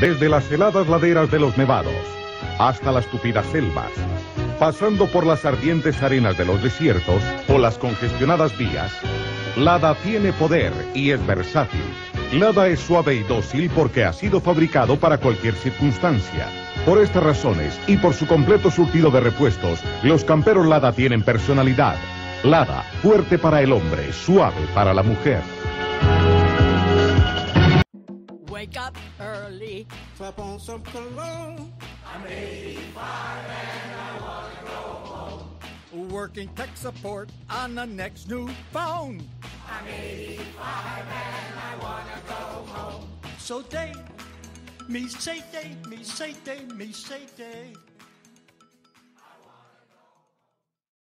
Desde las heladas laderas de los nevados hasta las tupidas selvas, pasando por las ardientes arenas de los desiertos o las congestionadas vías, Lada tiene poder y es versátil. Lada es suave y dócil porque ha sido fabricado para cualquier circunstancia. Por estas razones y por su completo surtido de repuestos, los camperos Lada tienen personalidad. Lada, fuerte para el hombre, suave para la mujer. Wake up early. Clap on some cologne. I'm 85 and I wanna go home. Working tech support on the next new phone. I'm 85 and I wanna go home. So day, me say day, me say day, me say day.